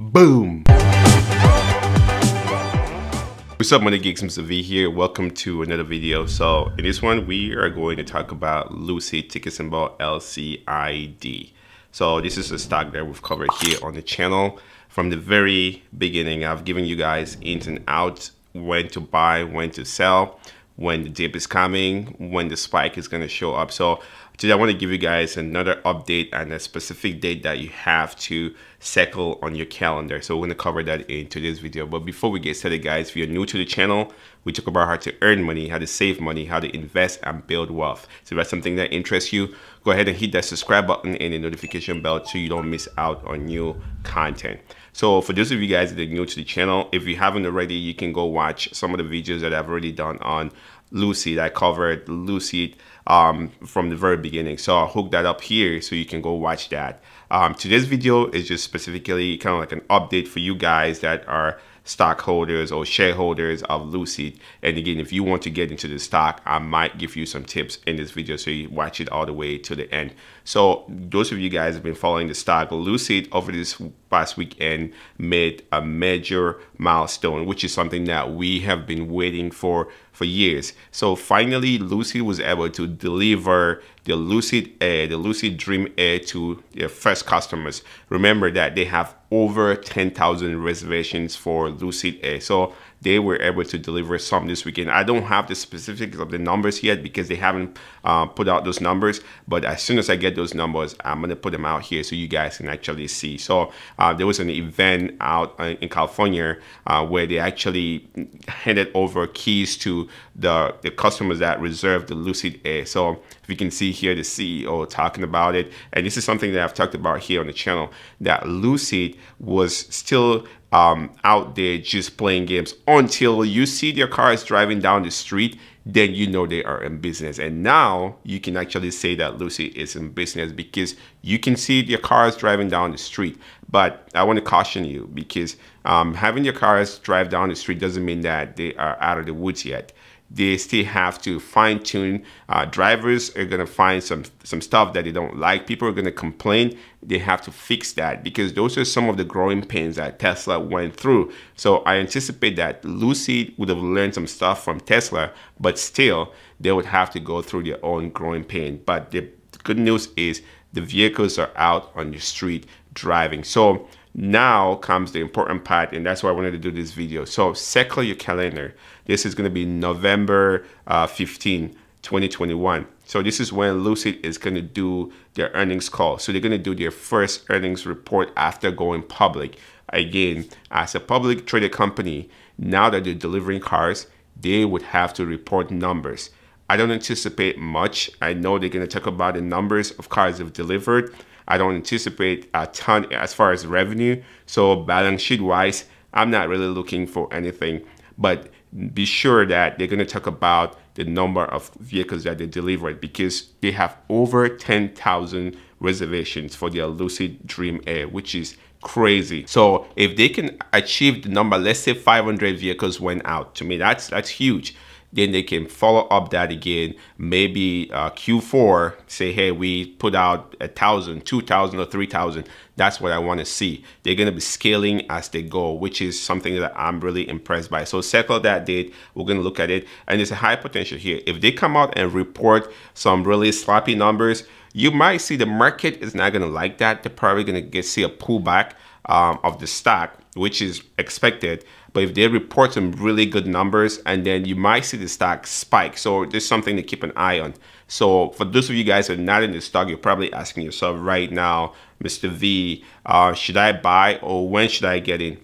Boom! What's up, Money Geeks? Mr. V here. Welcome to another video. So, in this one, we are going to talk about Lucid ticker symbol LCID. So, this is a stock that we've covered here on the channel. From the very beginning, I've given you guys ins and outs, when to buy, when to sell, when the dip is coming, when the spike is going to show up. So, Today I want to give you guys another update and a specific date that you have to settle on your calendar. So we're going to cover that in today's video. But before we get started guys, if you're new to the channel, we talk about how to earn money, how to save money, how to invest and build wealth. So if that's something that interests you, go ahead and hit that subscribe button and the notification bell so you don't miss out on new content. So for those of you guys that are new to the channel, if you haven't already, you can go watch some of the videos that I've already done on Lucid. I covered Lucid um, from the very beginning. So I'll hook that up here so you can go watch that. Um, today's video is just specifically kind of like an update for you guys that are stockholders or shareholders of Lucid. And again, if you want to get into the stock, I might give you some tips in this video so you watch it all the way to the end. So those of you guys have been following the stock, Lucid over this past weekend made a major milestone, which is something that we have been waiting for for years. So finally, Lucid was able to deliver the Lucid Air, the Lucid Dream Air to their first customers. Remember that they have over 10,000 reservations for Lucid Air. So they were able to deliver some this weekend. I don't have the specifics of the numbers yet because they haven't uh, put out those numbers. But as soon as I get those numbers, I'm gonna put them out here so you guys can actually see. So uh, there was an event out in California uh, where they actually handed over keys to the the customers that reserved the Lucid Air. So if you can see here, the CEO talking about it, and this is something that I've talked about here on the channel that Lucid was still um, out there just playing games until you see their cars driving down the street then you know they are in business. And now you can actually say that lucy is in business because you can see their cars driving down the street. But I want to caution you because um, having your cars drive down the street doesn't mean that they are out of the woods yet they still have to fine tune. Uh, drivers are gonna find some some stuff that they don't like. People are gonna complain. They have to fix that because those are some of the growing pains that Tesla went through. So I anticipate that Lucid would have learned some stuff from Tesla, but still they would have to go through their own growing pain. But the good news is the vehicles are out on the street driving. So now comes the important part, and that's why I wanted to do this video. So circle your calendar. This is going to be November uh, 15, 2021. So this is when Lucid is going to do their earnings call. So they're going to do their first earnings report after going public. Again, as a public traded company, now that they're delivering cars, they would have to report numbers. I don't anticipate much. I know they're going to talk about the numbers of cars they've delivered, I don't anticipate a ton as far as revenue. So balance sheet wise, I'm not really looking for anything, but be sure that they're going to talk about the number of vehicles that they delivered because they have over 10,000 reservations for their Lucid Dream Air, which is crazy. So if they can achieve the number, let's say 500 vehicles went out, to me that's that's huge then they can follow up that again. Maybe uh, q4 say hey we put out a thousand two thousand or three thousand. That's what i want to see. They're going to be scaling as they go which is something that i'm really impressed by. So circle that date. We're going to look at it. And there's a high potential here. If they come out and report some really sloppy numbers you might see the market is not going to like that. They're probably going to get see a pullback um, of the stock which is expected but if they report some really good numbers, and then you might see the stock spike. So there's something to keep an eye on. So for those of you guys that are not in the stock, you're probably asking yourself right now, Mr. V, uh, should I buy or when should I get in?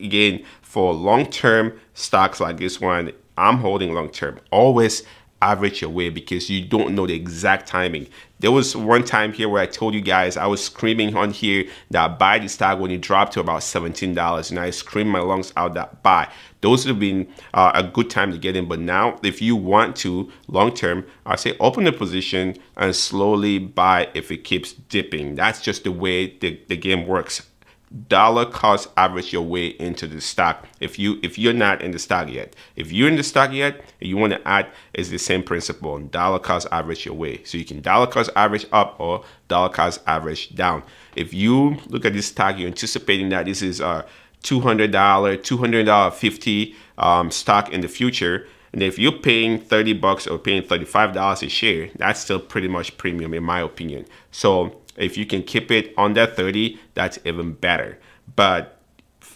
Again, for long-term stocks like this one, I'm holding long-term. Always average your way because you don't know the exact timing. There was one time here where I told you guys I was screaming on here that buy the stock when it dropped to about $17 and I screamed my lungs out that buy. Those would have been uh, a good time to get in. But now if you want to long term, I say open the position and slowly buy if it keeps dipping. That's just the way the, the game works dollar cost average your way into the stock. If you if you're not in the stock yet if you're in the stock yet you want to add is the same principle. Dollar cost average your way. So you can dollar cost average up or dollar cost average down. If you look at this stock you're anticipating that this is a $200 $200 um, stock in the future and if you're paying 30 bucks or paying $35 a share that's still pretty much premium in my opinion. So if you can keep it under 30, that's even better. But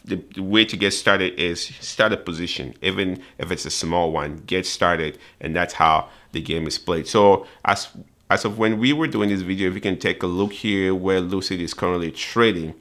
the, the, way to get started is start a position, even if it's a small one. Get started, and that's how the game is played. So as as of when we were doing this video, if you can take a look here where Lucid is currently trading,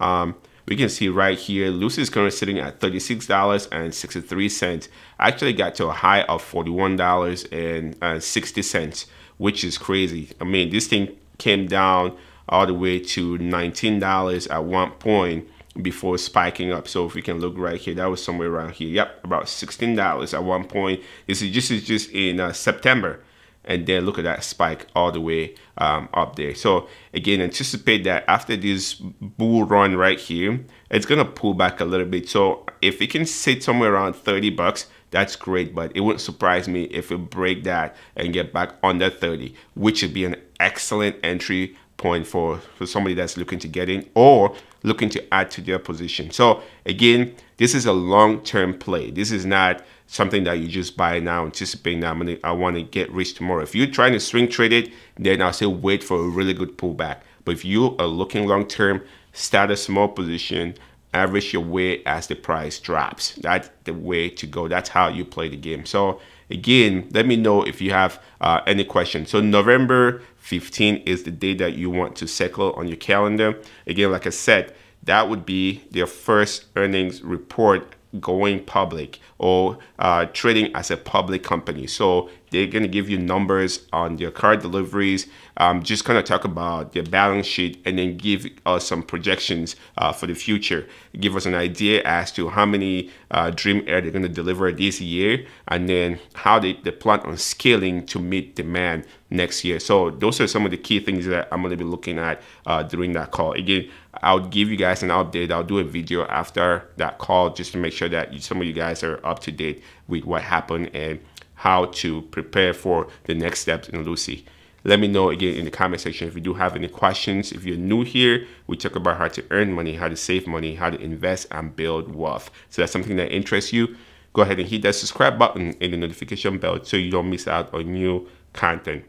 um, we can see right here, Lucid is currently sitting at $36.63. Actually got to a high of $41.60, which is crazy. I mean, this thing came down all the way to $19 at one point before spiking up. So if we can look right here, that was somewhere around here. Yep, about $16 at one point. This is just, is just in uh, September. And then look at that spike all the way um, up there. So again, anticipate that after this bull run right here, it's gonna pull back a little bit. So if it can sit somewhere around 30 bucks, that's great. But it wouldn't surprise me if it break that and get back under 30, which would be an excellent entry point for, for somebody that's looking to get in or looking to add to their position. So again, this is a long-term play. This is not something that you just buy now, anticipating that I'm gonna, I want to get rich tomorrow. If you're trying to swing trade it, then I'll say wait for a really good pullback. But if you are looking long-term, start a small position, average your way as the price drops. That's the way to go. That's how you play the game. So again, let me know if you have uh, any questions. So November 15 is the day that you want to cycle on your calendar. Again, like I said, that would be their first earnings report going public or uh, trading as a public company. So they're going to give you numbers on their car deliveries, um, just kind of talk about their balance sheet and then give us some projections uh, for the future. Give us an idea as to how many uh, Dream Air they're going to deliver this year and then how they, they plan on scaling to meet demand next year. So those are some of the key things that I'm going to be looking at uh, during that call. Again, I'll give you guys an update. I'll do a video after that call just to make sure that some of you guys are up to date with what happened and how to prepare for the next steps in Lucy. Let me know again in the comment section if you do have any questions. If you're new here, we talk about how to earn money, how to save money, how to invest and build wealth. So that's something that interests you. Go ahead and hit that subscribe button and the notification bell so you don't miss out on new content.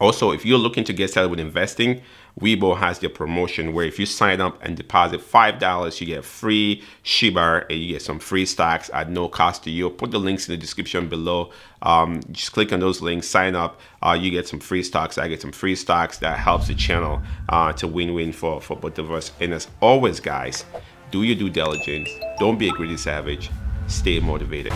Also, if you're looking to get started with investing, Webull has their promotion where if you sign up and deposit $5, you get free Shiba and you get some free stocks at no cost to you. I'll put the links in the description below. Um, just click on those links, sign up, uh, you get some free stocks. I get some free stocks that helps the channel uh, to win-win for, for both of us. And as always, guys, do your due diligence. Don't be a greedy savage. Stay motivated.